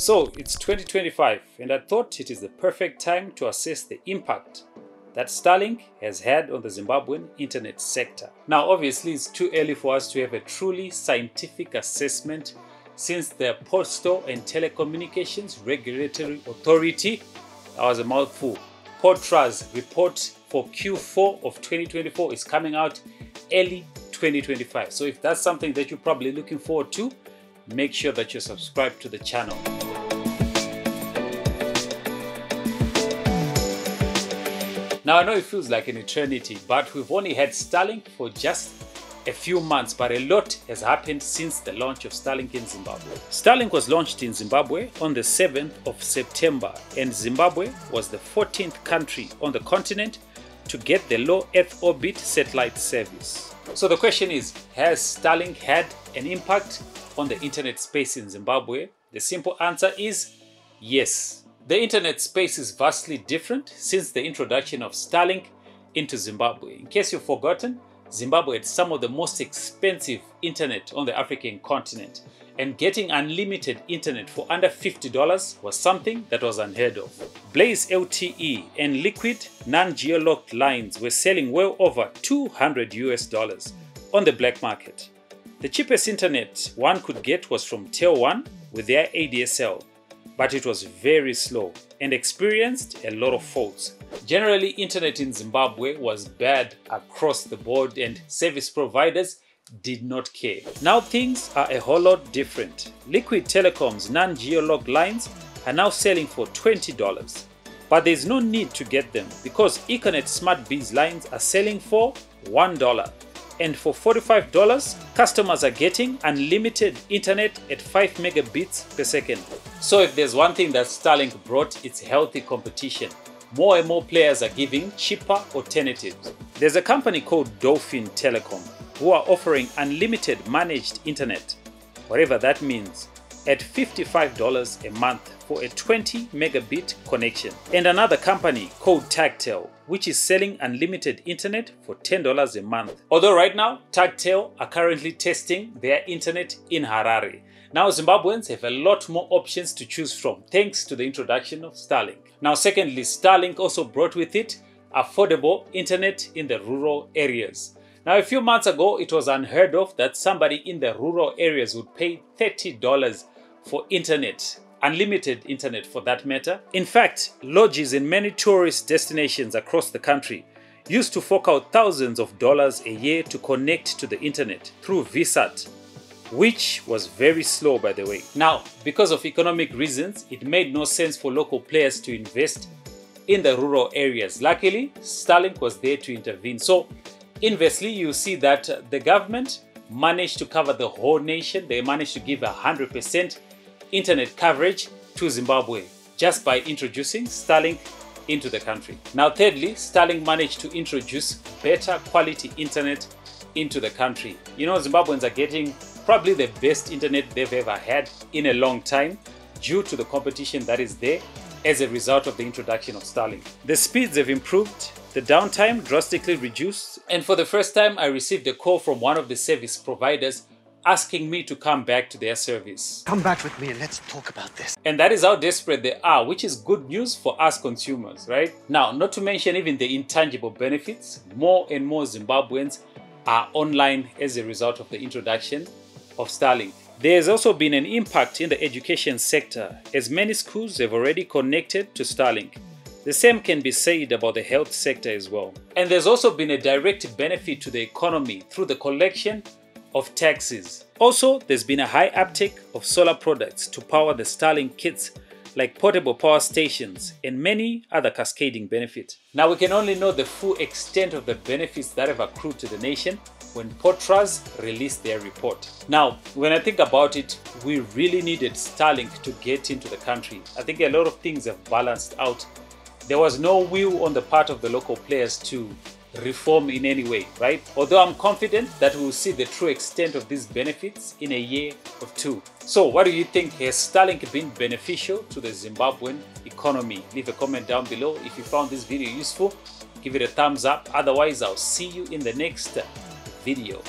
So it's 2025 and I thought it is the perfect time to assess the impact that Starlink has had on the Zimbabwean internet sector. Now obviously it's too early for us to have a truly scientific assessment since the Postal and Telecommunications Regulatory Authority, that was a mouthful, POTRAZ's report for Q4 of 2024 is coming out early 2025. So if that's something that you're probably looking forward to, make sure that you're subscribed to the channel. Now I know it feels like an eternity, but we've only had Starlink for just a few months, but a lot has happened since the launch of Starlink in Zimbabwe. Starlink was launched in Zimbabwe on the 7th of September, and Zimbabwe was the 14th country on the continent to get the low Earth orbit satellite service. So the question is, has Starlink had an impact on the internet space in Zimbabwe? The simple answer is yes. The internet space is vastly different since the introduction of Starlink into Zimbabwe. In case you've forgotten, Zimbabwe had some of the most expensive internet on the African continent and getting unlimited internet for under $50 was something that was unheard of. Blaze LTE and liquid non-geolocked lines were selling well over 200 US dollars on the black market. The cheapest internet one could get was from TelOne with their ADSL but it was very slow and experienced a lot of faults. Generally, internet in Zimbabwe was bad across the board and service providers did not care. Now things are a whole lot different. Liquid Telecom's non-geolocked lines are now selling for $20. But there's no need to get them because Econet SmartBiz lines are selling for $1 and for $45 customers are getting unlimited internet at 5 megabits per second. So if there's one thing that Starlink brought it's healthy competition. More and more players are giving cheaper alternatives. There's a company called Dolphin Telecom who are offering unlimited managed internet, whatever that means, at $55 a month for a 20 megabit connection. And another company called Tagtel, which is selling unlimited internet for $10 a month. Although right now, Tagtel are currently testing their internet in Harare. Now Zimbabweans have a lot more options to choose from thanks to the introduction of Starlink. Now secondly, Starlink also brought with it affordable internet in the rural areas. Now a few months ago, it was unheard of that somebody in the rural areas would pay $30 for internet unlimited internet for that matter. In fact, lodges in many tourist destinations across the country used to fork out thousands of dollars a year to connect to the internet through VSAT, which was very slow by the way. Now, because of economic reasons, it made no sense for local players to invest in the rural areas. Luckily, Starlink was there to intervene. So, inversely, you see that the government managed to cover the whole nation. They managed to give 100% internet coverage to Zimbabwe just by introducing Starlink into the country. Now thirdly, Starlink managed to introduce better quality internet into the country. You know Zimbabweans are getting probably the best internet they've ever had in a long time due to the competition that is there as a result of the introduction of Starlink. The speeds have improved, the downtime drastically reduced, and for the first time I received a call from one of the service providers asking me to come back to their service. Come back with me and let's talk about this. And that is how desperate they are, which is good news for us consumers, right? Now, not to mention even the intangible benefits, more and more Zimbabweans are online as a result of the introduction of Starlink. There has also been an impact in the education sector as many schools have already connected to Starlink. The same can be said about the health sector as well. And there's also been a direct benefit to the economy through the collection of taxes. Also, there's been a high uptake of solar products to power the Starlink kits like portable power stations and many other cascading benefits. Now we can only know the full extent of the benefits that have accrued to the nation when POTRAZ released their report. Now, when I think about it, we really needed Starlink to get into the country. I think a lot of things have balanced out. There was no will on the part of the local players to reform in any way, right? Although I'm confident that we'll see the true extent of these benefits in a year or two. So what do you think? Has Starlink been beneficial to the Zimbabwean economy? Leave a comment down below. If you found this video useful, give it a thumbs up. Otherwise, I'll see you in the next video.